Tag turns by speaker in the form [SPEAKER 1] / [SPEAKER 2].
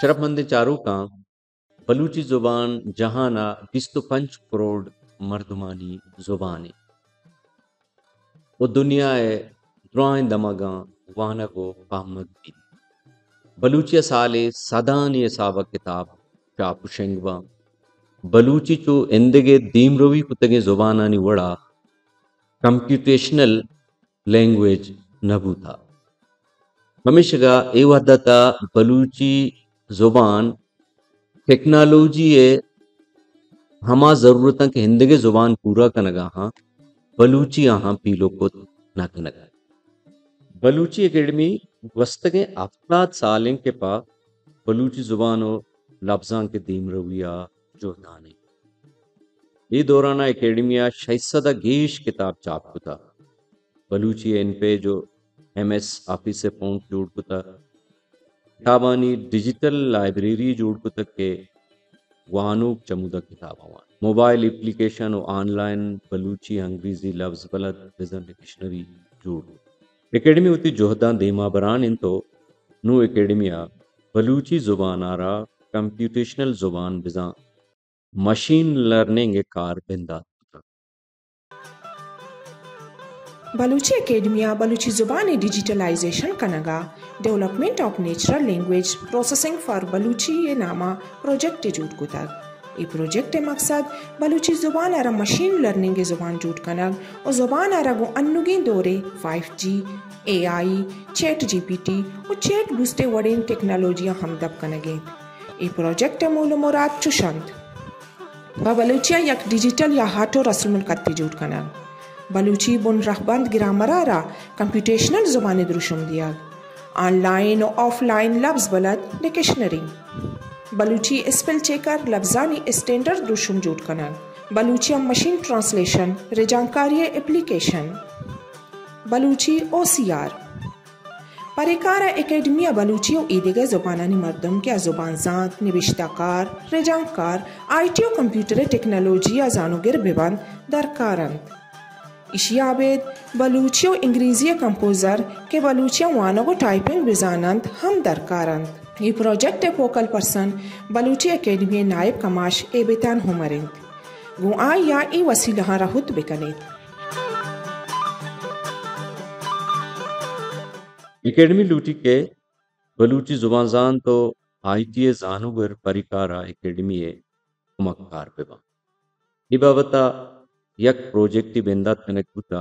[SPEAKER 1] शरफमंद चारों का बलूची ज़ुबान, जहाना, बिस्त पंच करोड़ मर्दमानी ज़ुबान। वो दुनिया दुआएँ दमागा, वाना को पामद भी बलूचिया साले सदान ये सावा किताब, चापु शेंगवा। बलूची चो इंदगे दीमरोवी कुतगे ज़ुबानानी वड़ा। कंप्यूटेशनल लैंग्वेज नबू था हमेशा एवं दता बलूची ज़ुबान टेक्नोलॉजी हमा ज़रूरत के हिंदगे ज़ुबान पूरा कनगा हाँ बलूची यहाँ पीलो को ना कनगा बलूची एकेडमी वस्तगे अफराद सालें के पा बलूची ज़ुबान और लफ्जां के दीम रविया जो नाने ये दौराना एकेडमिया शैसदा गेश किताब चाप कुता बलूची इन पे जो एम एस ऑफ़िस से पहुँच जोड़ कुता किताबानी डिजिटल लाइब्रेरी कुता के वानूक चमुदा किताब मोबाइल एप्लीकेशन और ऑनलाइन बलूची, अंग्रेज़ी लफ्ज, बलद विजन डिक्शनरी जोड़। एकेडमी होती जोहदा देमा बरान इन तो नु एकेडमिया बलूची ज़ुबान आरा कंप्यूटेशनल ज़ुबान बिजा मशीन लर्निंग कार बिंदा
[SPEAKER 2] बलूची एकेडमिया बलूची ज़ुबान digitalisation कनगा development of natural language processing for Balochi ये नामा प्रोजेक्ट जूट कुतक ये प्रोजेक्ट मकसद बलूची ज़ुबान अरा मशीन लर्निंग के ज़ुबान जूट कनग और ज़ुबान अरा गो अन्नुगी दौरे 5G, AI, चैट जीपीटी और चैट बुस्ते वडेन टेक्नोलॉजियाँ हमदब कनगे ये प्रोजेक्ट मूल मुराद चुशंत व बलूचिया यक डिजिटल या हाटो रसमुल कत्ती जूट कनग बलूची बुन रहबंद ग्रामरारा कंप्यूटेशनल ज़ुबान द्रुशुम दिया ऑनलाइन और ऑफलाइन लफ्ज़ बलद डिक्शनरी बलूची स्पेल चेकर लफ्जानी स्टैंडर्ड द्रुशुम जूट कनग बलूचिया machine translation रिजानकारी application Balochi O C R परिकार एकेडमिया बलूचियों ईदिगे जुबानानी मर्दम के ज़ुबान जात निविश्ताकार रेजांकार आई टी कंप्यूटर टेक्नोलॉजी या जानोगिर बिबंद दरकारंत इशियाबेद, बलूचियो इंग्रेजी कंपोजर के बलूचिया वानो को टाइपिंग बिजानंत हम दरकारंत। ये project focal person, Balochi academy नायब कमाश एबेतान हुमरिंत। गु आ या ई वसीला रहुत बिकनित।
[SPEAKER 1] एकेडमी लूटी के बलूची ज़ुबान जान तो आई टी ए जानूबर परिकारा एकेडमी ए उमक्कार पे बा यक प्रोजेक्ट बेंदा तनक बुता